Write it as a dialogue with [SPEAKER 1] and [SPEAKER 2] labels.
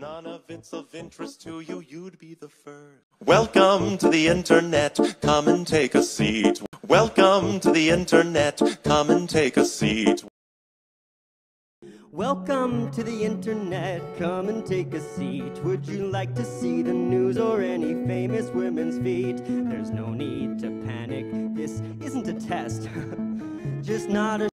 [SPEAKER 1] none of it's of interest to you, you'd be the first. Welcome to the internet, come and take a seat. Welcome to the internet, come and take a seat.
[SPEAKER 2] Welcome to the internet, come and take a seat. Would you like to see the news or any famous women's feet? There's no need to panic, this isn't a test, just not a